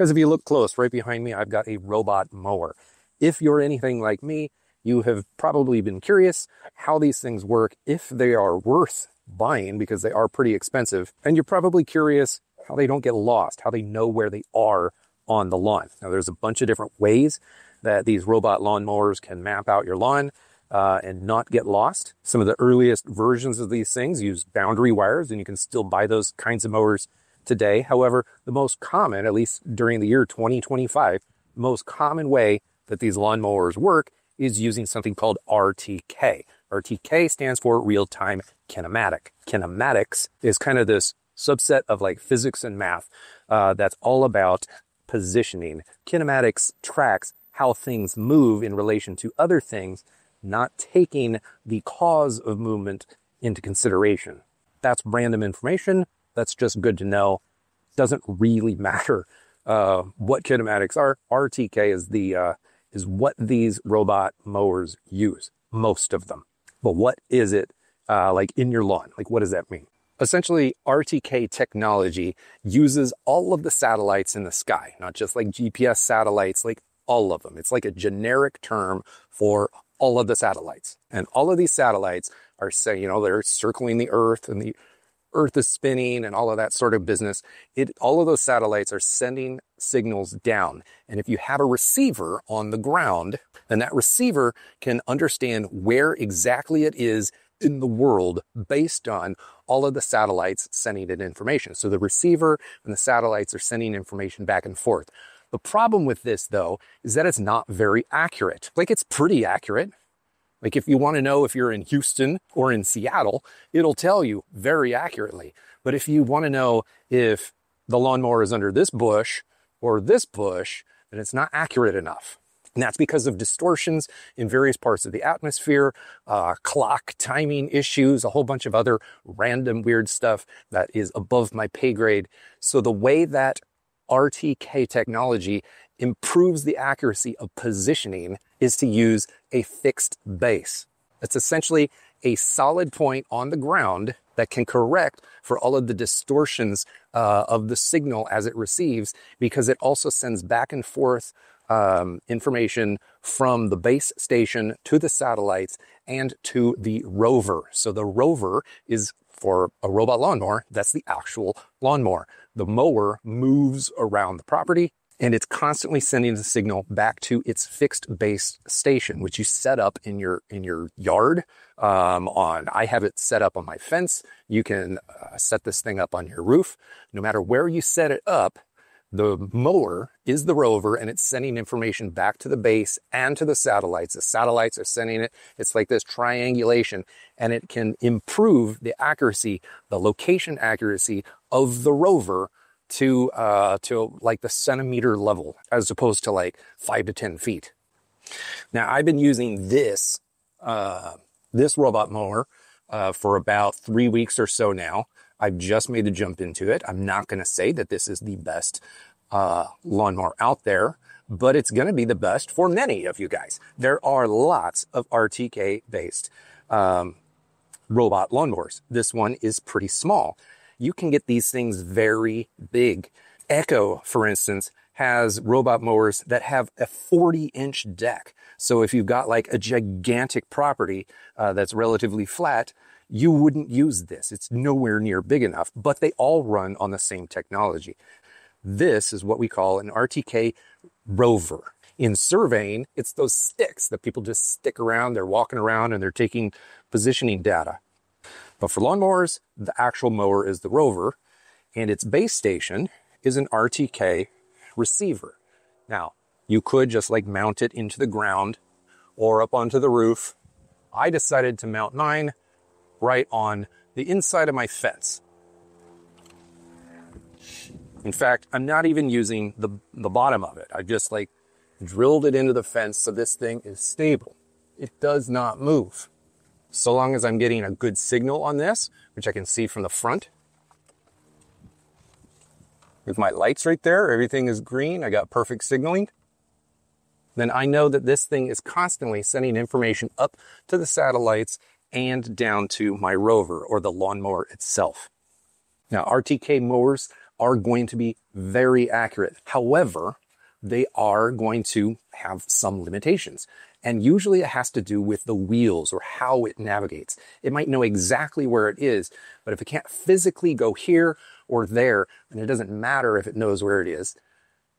Because if you look close, right behind me, I've got a robot mower. If you're anything like me, you have probably been curious how these things work, if they are worth buying because they are pretty expensive. And you're probably curious how they don't get lost, how they know where they are on the lawn. Now, there's a bunch of different ways that these robot lawnmowers can map out your lawn uh, and not get lost. Some of the earliest versions of these things use boundary wires, and you can still buy those kinds of mowers today. However, the most common, at least during the year 2025, the most common way that these lawnmowers work is using something called RTK. RTK stands for real time kinematic. Kinematics is kind of this subset of like physics and math uh, that's all about positioning. Kinematics tracks how things move in relation to other things, not taking the cause of movement into consideration. That's random information. That's just good to know. Doesn't really matter uh, what kinematics are. RTK is the uh, is what these robot mowers use. Most of them. But what is it uh, like in your lawn? Like what does that mean? Essentially, RTK technology uses all of the satellites in the sky, not just like GPS satellites, like all of them. It's like a generic term for all of the satellites. And all of these satellites are saying, you know, they're circling the Earth and the Earth is spinning and all of that sort of business. It, all of those satellites are sending signals down. And if you have a receiver on the ground, then that receiver can understand where exactly it is in the world based on all of the satellites sending it information. So the receiver and the satellites are sending information back and forth. The problem with this though is that it's not very accurate. Like it's pretty accurate. Like if you want to know if you're in Houston or in Seattle, it'll tell you very accurately. But if you want to know if the lawnmower is under this bush or this bush, then it's not accurate enough. And that's because of distortions in various parts of the atmosphere, uh, clock timing issues, a whole bunch of other random weird stuff that is above my pay grade. So the way that RTK technology improves the accuracy of positioning is to use a fixed base. It's essentially a solid point on the ground that can correct for all of the distortions uh, of the signal as it receives because it also sends back and forth um, information from the base station to the satellites and to the rover. So the rover is for a robot lawnmower, that's the actual lawnmower. The mower moves around the property and it's constantly sending the signal back to its fixed base station, which you set up in your in your yard. Um, on I have it set up on my fence. You can uh, set this thing up on your roof. No matter where you set it up, the mower is the rover and it's sending information back to the base and to the satellites. The satellites are sending it. It's like this triangulation and it can improve the accuracy, the location accuracy of the rover to, uh, to like the centimeter level as opposed to like five to 10 feet. Now I've been using this, uh, this robot mower, uh, for about three weeks or so now. I've just made the jump into it. I'm not going to say that this is the best uh, lawnmower out there, but it's going to be the best for many of you guys. There are lots of RTK based um, robot lawnmowers. This one is pretty small. You can get these things very big. Echo, for instance, has robot mowers that have a 40 inch deck. So if you've got like a gigantic property uh, that's relatively flat, you wouldn't use this. It's nowhere near big enough, but they all run on the same technology. This is what we call an RTK rover. In surveying, it's those sticks that people just stick around. They're walking around and they're taking positioning data. But for lawnmowers, the actual mower is the rover and its base station is an RTK receiver. Now, you could just like mount it into the ground or up onto the roof. I decided to mount mine right on the inside of my fence. In fact, I'm not even using the, the bottom of it. I just like drilled it into the fence so this thing is stable. It does not move. So long as I'm getting a good signal on this, which I can see from the front. With my lights right there, everything is green. I got perfect signaling. Then I know that this thing is constantly sending information up to the satellites and down to my rover or the lawnmower itself. Now, RTK mowers are going to be very accurate. However, they are going to have some limitations. And usually it has to do with the wheels or how it navigates. It might know exactly where it is, but if it can't physically go here or there, then it doesn't matter if it knows where it is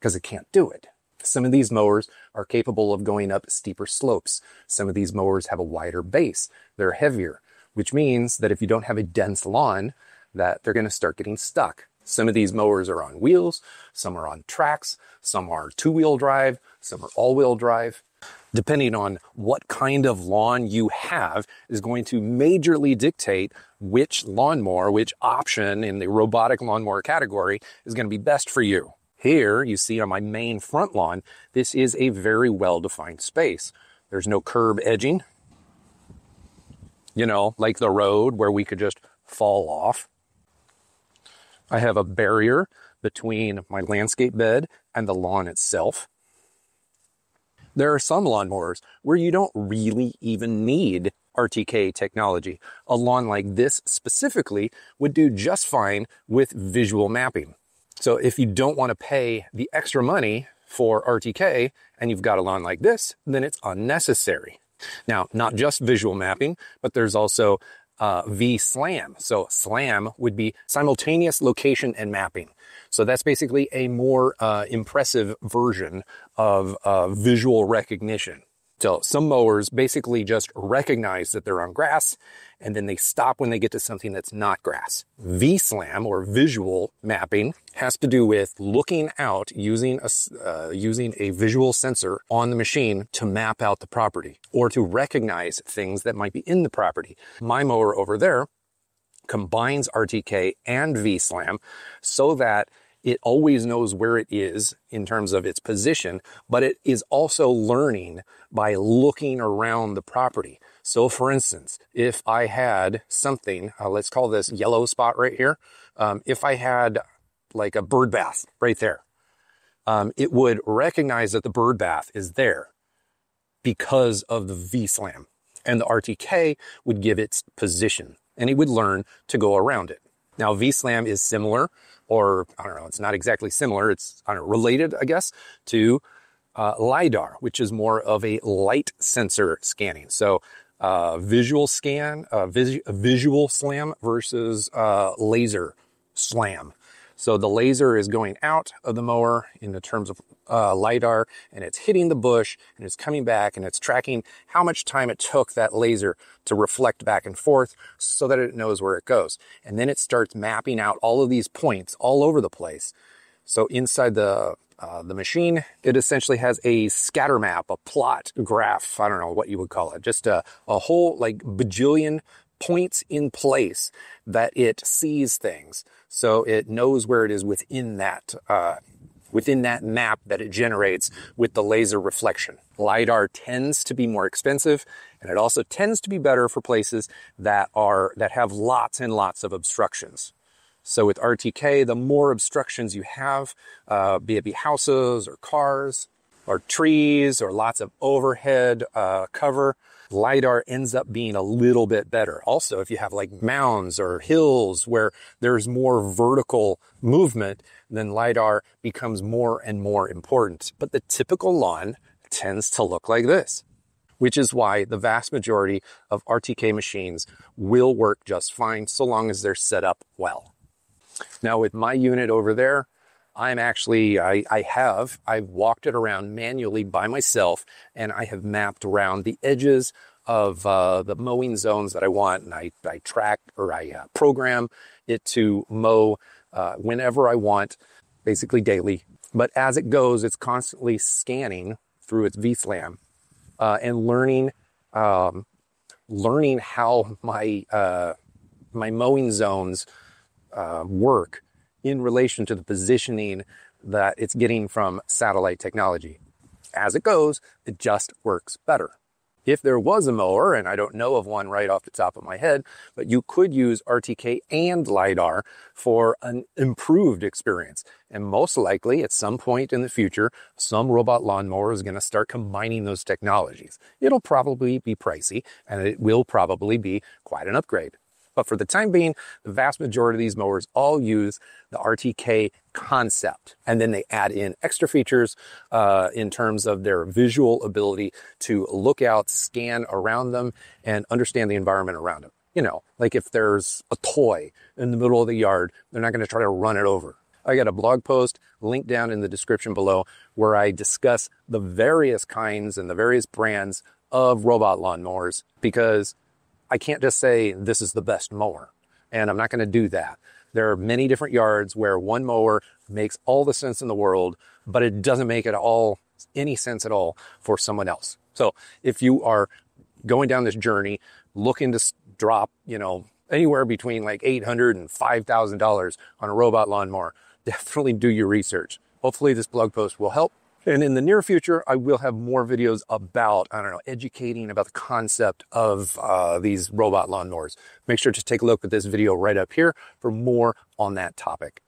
because it can't do it. Some of these mowers are capable of going up steeper slopes. Some of these mowers have a wider base. They're heavier, which means that if you don't have a dense lawn, that they're going to start getting stuck. Some of these mowers are on wheels, some are on tracks, some are two-wheel drive, some are all-wheel drive. Depending on what kind of lawn you have is going to majorly dictate which lawnmower, which option in the robotic lawnmower category is going to be best for you. Here you see on my main front lawn, this is a very well-defined space. There's no curb edging, you know, like the road where we could just fall off. I have a barrier between my landscape bed and the lawn itself. There are some lawnmowers where you don't really even need RTK technology. A lawn like this specifically would do just fine with visual mapping. So if you don't want to pay the extra money for RTK and you've got a lawn like this, then it's unnecessary. Now, not just visual mapping, but there's also uh, vSLAM. So SLAM would be simultaneous location and mapping. So that's basically a more uh, impressive version of uh, visual recognition. So some mowers basically just recognize that they're on grass and then they stop when they get to something that's not grass. VSLAM or visual mapping has to do with looking out using a, uh, using a visual sensor on the machine to map out the property or to recognize things that might be in the property. My mower over there combines RTK and VSLAM so that it always knows where it is in terms of its position, but it is also learning by looking around the property. So for instance, if I had something, uh, let's call this yellow spot right here. Um, if I had like a bird bath right there, um, it would recognize that the bird bath is there because of the VSLAM and the RTK would give its position and it would learn to go around it. Now VSLAM is similar or I don't know, it's not exactly similar. It's know, related, I guess, to uh, LiDAR, which is more of a light sensor scanning. So uh, visual scan, uh, vis visual slam versus uh, laser slam. So the laser is going out of the mower in the terms of uh, LiDAR and it's hitting the bush and it's coming back and it's tracking how much time it took that laser to reflect back and forth so that it knows where it goes. And then it starts mapping out all of these points all over the place. So inside the uh, the machine, it essentially has a scatter map, a plot graph. I don't know what you would call it. Just a, a whole like bajillion points in place that it sees things. So it knows where it is within that, uh, within that map that it generates with the laser reflection. LiDAR tends to be more expensive and it also tends to be better for places that are, that have lots and lots of obstructions. So with RTK, the more obstructions you have, uh, be it be houses or cars or trees or lots of overhead uh, cover, LiDAR ends up being a little bit better. Also, if you have like mounds or hills where there's more vertical movement, then LiDAR becomes more and more important. But the typical lawn tends to look like this, which is why the vast majority of RTK machines will work just fine so long as they're set up well. Now with my unit over there, I'm actually, I, I have, I've walked it around manually by myself and I have mapped around the edges of uh, the mowing zones that I want and I, I track or I uh, program it to mow uh, whenever I want, basically daily. But as it goes, it's constantly scanning through its VSLAM uh, and learning, um, learning how my, uh, my mowing zones uh, work in relation to the positioning that it's getting from satellite technology. As it goes, it just works better. If there was a mower, and I don't know of one right off the top of my head, but you could use RTK and LiDAR for an improved experience. And most likely at some point in the future, some robot lawnmower is going to start combining those technologies. It'll probably be pricey and it will probably be quite an upgrade. But for the time being, the vast majority of these mowers all use the RTK concept. And then they add in extra features uh, in terms of their visual ability to look out, scan around them, and understand the environment around them. You know, like if there's a toy in the middle of the yard, they're not going to try to run it over. I got a blog post linked down in the description below where I discuss the various kinds and the various brands of robot lawnmowers because I can't just say this is the best mower. And I'm not going to do that. There are many different yards where one mower makes all the sense in the world, but it doesn't make it all any sense at all for someone else. So if you are going down this journey, looking to drop, you know, anywhere between like $800 and $5,000 on a robot lawnmower, definitely do your research. Hopefully this blog post will help. And in the near future, I will have more videos about, I don't know, educating about the concept of uh, these robot lawnmowers. Make sure to take a look at this video right up here for more on that topic.